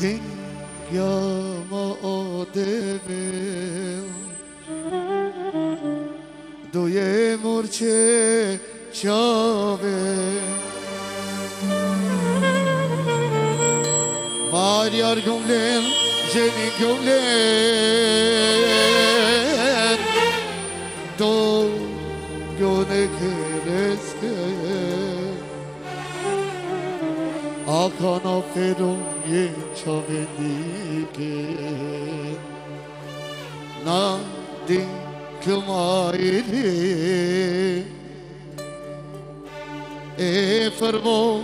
Dinjama o devil Duje murče čave Varjar gumlen, jeni gumlen Do gone kereske Akan aferum ye çavendike Na din kılmayri E fermo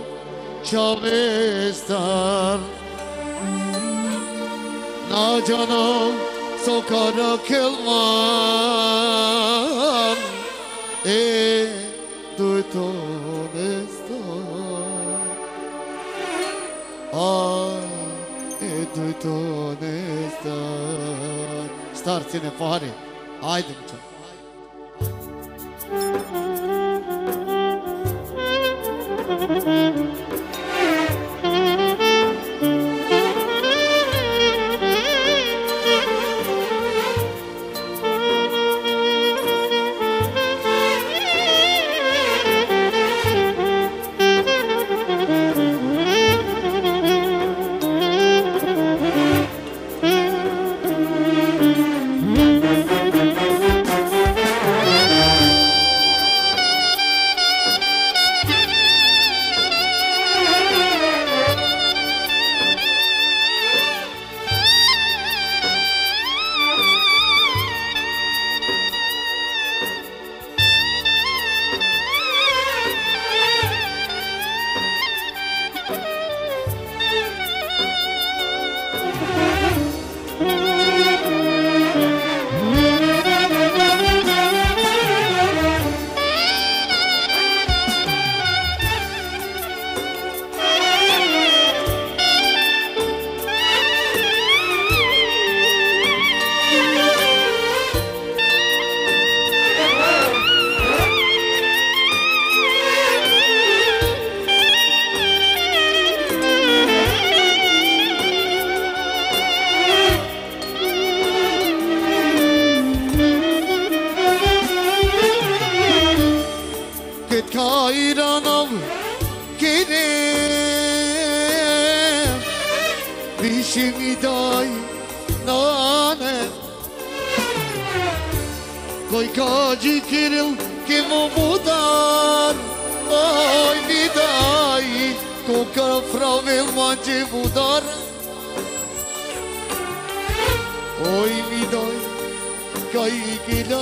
çavestar. Na cano sokara kılman E duiton Ay e estar Start yine Fahri Haydi lütfen Git Bişimi day nane. Koy kacı kiril kim umudar Ay viday Koka fravel mancı budar Oy viday Kay gilan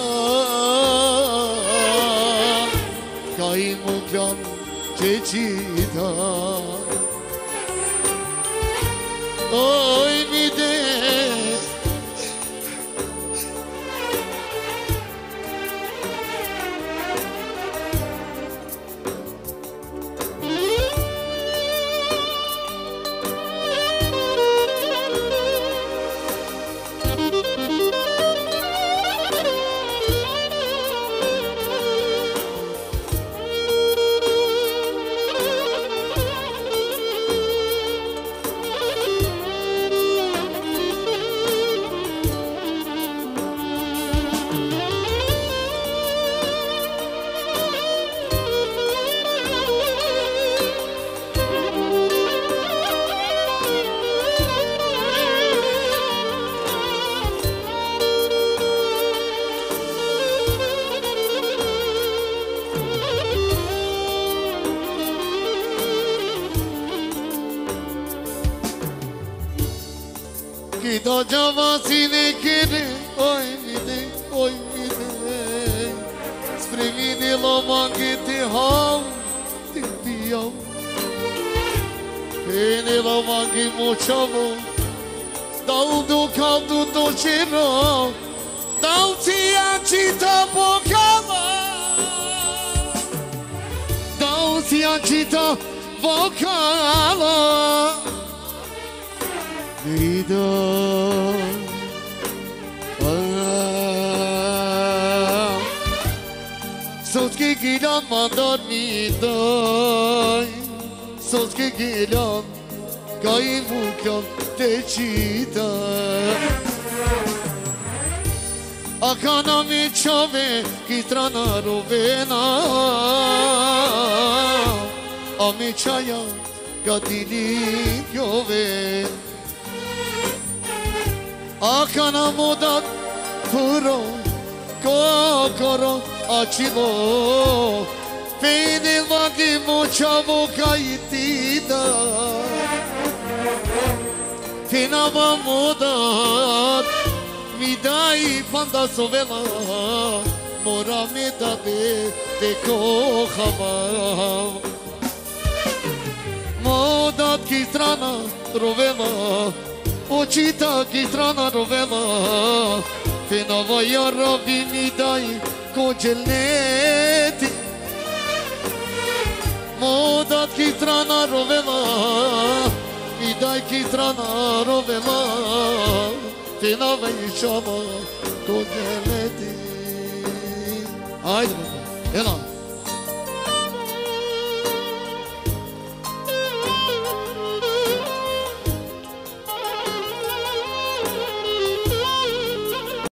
Kay muklan çeçida Oy vide Ki Vidoceava sinecine Oi mine, oi mine Spre de la manche te hau Te piau Pene a um moceavo Dau do caldo do ciro Dau tia cita bocava Dau tia cita bocava Vida Sos que mi dai Sos que gilan Gai mucam decida Akana mi chove kitrana rovena Ami chaya gadili yove Akana modat kuro kokoro açilo Fini vagi mochavo kaitida Fina modat mi dai panda sovela Mora me da de te kochava Modat ki strana rovela Очита ki strana rovela Fina voia robi mi dai congeleti Modat ki strana rovela Mi dai ki strana rovela Fina ve şama congeleti Haydi bakalım. Yalan.